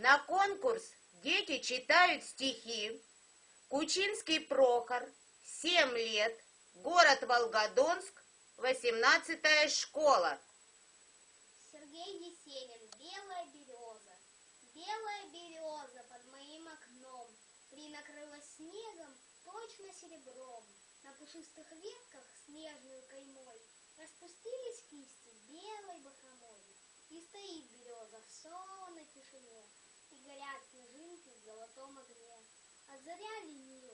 На конкурс дети читают стихи. Кучинский Прохор, 7 лет, город Волгодонск, 18 школа. Сергей Есенин, белая береза. Белая береза под моим окном Принакрылась снегом, точно серебром. На пушистых ветках снежную 在店里